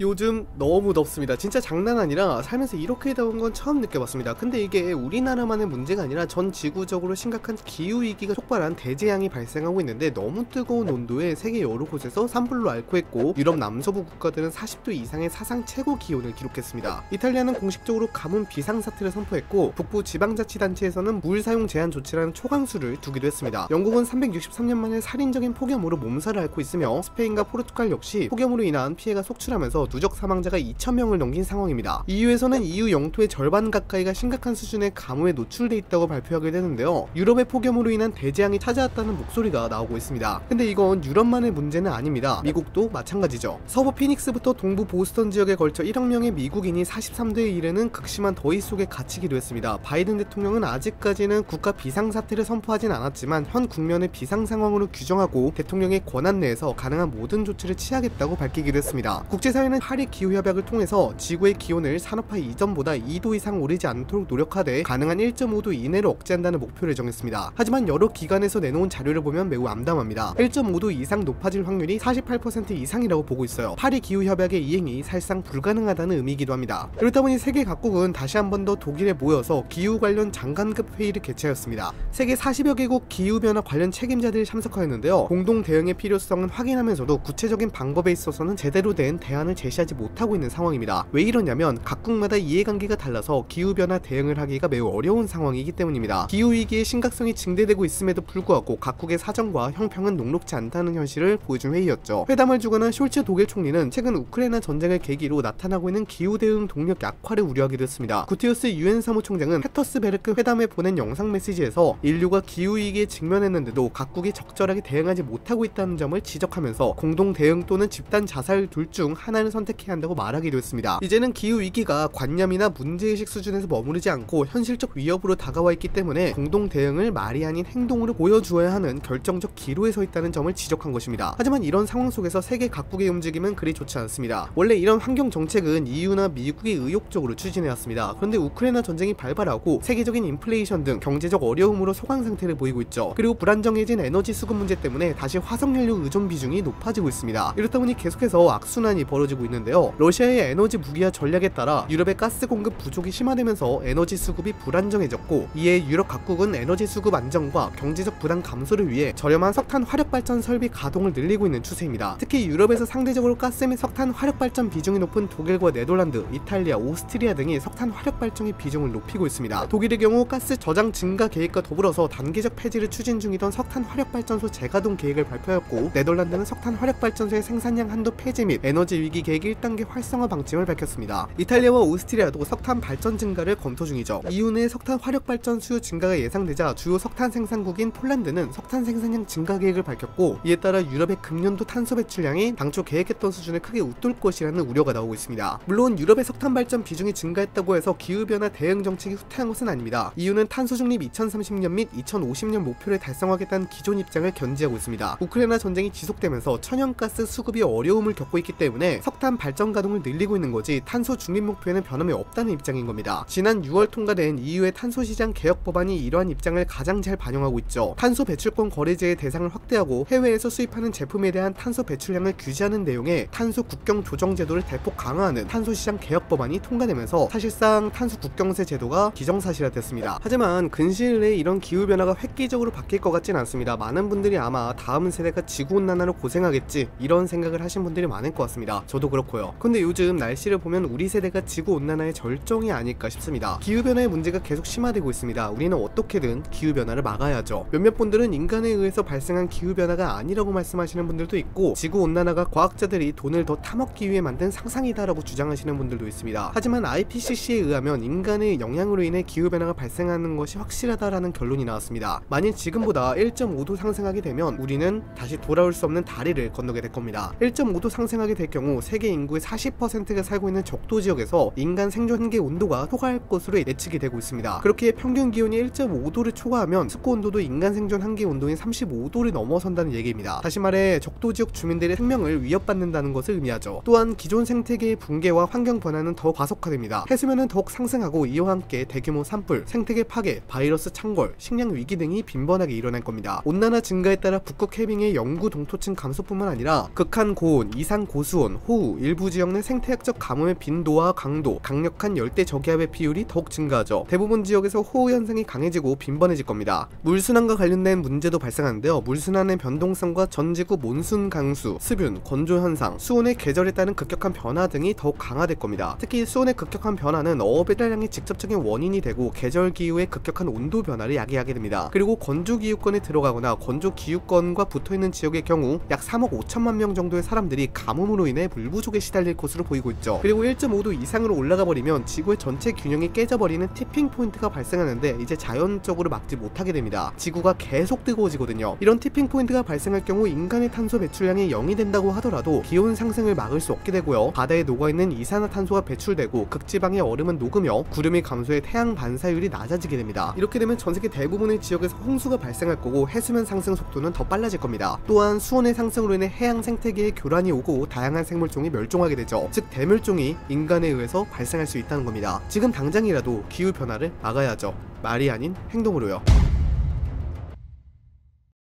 요즘 너무 덥습니다. 진짜 장난 아니라 살면서 이렇게 더운 건 처음 느껴봤습니다. 근데 이게 우리나라만의 문제가 아니라 전 지구적으로 심각한 기후위기가 촉발한 대재앙이 발생하고 있는데 너무 뜨거운 온도에 세계 여러 곳에서 산불로 앓고 있고 유럽 남서부 국가들은 40도 이상의 사상 최고 기온을 기록했습니다. 이탈리아는 공식적으로 가뭄 비상사태를 선포했고 북부 지방자치단체에서는 물 사용 제한 조치라는 초강수를 두기도 했습니다. 영국은 363년 만에 살인적인 폭염으로 몸살을 앓고 있으며 스페인과 포르투갈 역시 폭염으로 인한 피해가 속출하면서 누적 사망자가 2,000명을 넘긴 상황입니다. EU에서는 EU 영토의 절반 가까이가 심각한 수준의 가뭄에 노출돼 있다고 발표하게 되는데요. 유럽의 폭염으로 인한 대재앙이 찾아왔다는 목소리가 나오고 있습니다. 근데 이건 유럽만의 문제는 아닙니다. 미국도 마찬가지죠. 서부 피닉스부터 동부 보스턴 지역에 걸쳐 1억 명의 미국인이 43도에 이르는 극심한 더위 속에 갇히기도 했습니다. 바이든 대통령은 아직까지는 국가 비상사태를 선포하진 않았지만 현 국면을 비상 상황으로 규정하고 대통령의 권한 내에서 가능한 모든 조치를 취하겠다고 밝히기도 했습니다. 국제사회는 파리 기후협약을 통해서 지구의 기온을 산업화 이전보다 2도 이상 오르지 않도록 노력하되 가능한 1.5도 이내로 억제한다는 목표를 정했습니다. 하지만 여러 기관에서 내놓은 자료를 보면 매우 암담합니다. 1.5도 이상 높아질 확률이 48% 이상이라고 보고 있어요. 파리 기후협약의 이행이 사실상 불가능하다는 의미이기도 합니다. 그렇다 보니 세계 각국은 다시 한 번 더 독일에 모여서 기후 관련 장관급 회의를 개최하였습니다. 세계 40여 개국 기후변화 관련 책임자들이 참석하였는데요. 공동 대응의 필요성은 확인하면서도 구체적인 방법에 있어서는 제대로 된 대안을 제시 제시하지 못하고 있는 상황입니다. 왜 이러냐면 각국마다 이해관계가 달라서 기후변화 대응을 하기가 매우 어려운 상황이기 때문입니다. 기후위기의 심각성이 증대되고 있음에도 불구하고 각국의 사정과 형편은 녹록지 않다는 현실을 보여준 회의였죠. 회담을 주관한 숄츠 독일 총리는 최근 우크라이나 전쟁을 계기로 나타나고 있는 기후 대응 동력 약화를 우려하기도 했습니다. 구테흐스 유엔 사무총장은 페터스베르크 회담에 보낸 영상 메시지에서 인류가 기후위기에 직면했는데도 각국이 적절하게 대응하지 못하고 있다는 점을 지적하면서 공동 대응 또는 집단 자살 둘 중 하나를 선 선택해야 한다고 말하기도 했습니다. 이제는 기후위기가 관념이나 문제의식 수준에서 머무르지 않고 현실적 위협으로 다가와 있기 때문에 공동 대응을 말이 아닌 행동으로 보여주어야 하는 결정적 기로에 서 있다는 점을 지적한 것입니다. 하지만 이런 상황 속에서 세계 각국의 움직임은 그리 좋지 않습니다. 원래 이런 환경 정책은 EU나 미국이 의욕적으로 추진해왔습니다. 그런데 우크라이나 전쟁이 발발하고 세계적인 인플레이션 등 경제적 어려움으로 소강 상태를 보이고 있죠. 그리고 불안정해진 에너지 수급 문제 때문에 다시 화석연료 의존 비중이 높아지고 있습니다. 이렇다 보니 계속해서 악순환이 벌어지고 있는데요. 러시아의 에너지 무기화 전략에 따라 유럽의 가스 공급 부족이 심화되면서 에너지 수급이 불안정해졌고 이에 유럽 각국은 에너지 수급 안정과 경제적 부담 감소를 위해 저렴한 석탄 화력 발전 설비 가동을 늘리고 있는 추세입니다. 특히 유럽에서 상대적으로 가스 및 석탄 화력 발전 비중이 높은 독일과 네덜란드, 이탈리아, 오스트리아 등이 석탄 화력 발전의 비중을 높이고 있습니다. 독일의 경우 가스 저장 증가 계획과 더불어서 단계적 폐지를 추진 중이던 석탄 화력 발전소 재가동 계획을 발표하였고 네덜란드는 석탄 화력 발전소의 생산량 한도 폐지 및 에너지 위기 계획 1단계 활성화 방침을 밝혔습니다. 이탈리아와 오스트리아도 석탄 발전 증가를 검토 중이죠. EU 내 석탄 화력 발전 수요 증가가 예상되자 주요 석탄 생산국인 폴란드는 석탄 생산량 증가 계획을 밝혔고 이에 따라 유럽의 금년도 탄소 배출량이 당초 계획했던 수준을 크게 웃돌 것이라는 우려가 나오고 있습니다. 물론 유럽의 석탄 발전 비중이 증가했다고 해서 기후변화 대응 정책이 후퇴한 것은 아닙니다. 이유는 탄소 중립 2030년 및 2050년 목표를 달성하겠다는 기존 입장을 견지하고 있습니다. 우크라이나 전쟁이 지속되면서 천연가스 수급이 어려움을 겪고 있기 때문에 석탄 석탄 발전 가동을 늘리고 있는 거지 탄소 중립 목표에는 변함이 없다는 입장인 겁니다. 지난 6월 통과된 EU의 탄소 시장 개혁 법안이 이러한 입장을 가장 잘 반영하고 있죠. 탄소 배출권 거래제의 대상을 확대하고 해외에서 수입하는 제품에 대한 탄소 배출량을 규제하는 내용의 탄소 국경 조정 제도를 대폭 강화하는 탄소 시장 개혁 법안이 통과되면서 사실상 탄소 국경세 제도가 기정사실화됐습니다. 하지만 근시일 내에 이런 기후 변화가 획기적으로 바뀔 것 같진 않습니다. 많은 분들이 아마 다음 세대가 지구 온난화로 고생하겠지 이런 생각을 하신 분들이 많을 것 같습니다. 저도 그렇 그렇고요. 근데 요즘 날씨를 보면 우리 세대가 지구 온난화의 절정이 아닐까 싶습니다. 기후 변화의 문제가 계속 심화되고 있습니다. 우리는 어떻게든 기후 변화를 막아야죠. 몇몇 분들은 인간에 의해서 발생한 기후 변화가 아니라고 말씀하시는 분들도 있고 지구 온난화가 과학자들이 돈을 더 타먹기 위해 만든 상상이다라고 주장하시는 분들도 있습니다. 하지만 IPCC에 의하면 인간의 영향으로 인해 기후 변화가 발생하는 것이 확실하다라는 결론이 나왔습니다. 만일 지금보다 1.5도 상승하게 되면 우리는 다시 돌아올 수 없는 다리를 건너게 될 겁니다. 1.5도 상승하게 될 경우 세계 인구의 40%가 살고 있는 적도 지역에서 인간 생존 한계 온도가 초과할 것으로 예측이 되고 있습니다. 그렇게 평균 기온이 1.5도를 초과하면 습고 온도도 인간 생존 한계 온도인 35도를 넘어선다는 얘기입니다. 다시 말해 적도 지역 주민들의 생명을 위협받는다는 것을 의미하죠. 또한 기존 생태계의 붕괴와 환경 변화는 더 과속화됩니다. 해수면은 더욱 상승하고 이와 함께 대규모 산불, 생태계 파괴, 바이러스 창궐, 식량 위기 등이 빈번하게 일어날 겁니다. 온난화 증가에 따라 북극 해빙의 영구 동토층 감소뿐만 아니라 극한 고온, 이상 고수온, 호우, 후 일부 지역 내 생태학적 가뭄의 빈도와 강도, 강력한 열대 저기압의 비율이 더욱 증가하죠. 대부분 지역에서 호우 현상이 강해지고 빈번해질 겁니다. 물순환과 관련된 문제도 발생하는데요. 물순환의 변동성과 전지구 몬순 강수, 습윤, 건조 현상, 수온의 계절에 따른 급격한 변화 등이 더욱 강화될 겁니다. 특히 수온의 급격한 변화는 어업의 대량의 직접적인 원인이 되고 계절 기후의 급격한 온도 변화를 야기하게 됩니다. 그리고 건조 기후권에 들어가거나 건조 기후권과 붙어 있는 지역의 경우 약 3억 5천만 명 정도의 사람들이 가뭄으로 인해 물 부족에 시달릴 것으로 보이고 있죠. 그리고 1.5도 이상으로 올라가 버리면 지구의 전체 균형이 깨져버리는 tipping point가 발생하는데 이제 자연적으로 막지 못하게 됩니다. 지구가 계속 뜨거워지거든요. 이런 tipping point가 발생할 경우 인간의 탄소 배출량이 0이 된다고 하더라도 기온 상승을 막을 수 없게 되고요. 바다에 녹아있는 이산화탄소가 배출되고 극지방의 얼음은 녹으며 구름이 감소해 태양 반사율이 낮아지게 됩니다. 이렇게 되면 전 세계 대부분의 지역에서 홍수가 발생할 거고 해수면 상승 속도는 더 빨라질 겁니다. 또한 수온의 상승으로 인해 해양 생태계에 교란이 오고 다양한 생물 종이 멸종하게 되죠. 즉 대멸종이 인간에 의해서 발생할 수 있다는 겁니다. 지금 당장이라도 기후 변화를 막아야죠. 말이 아닌 행동으로요.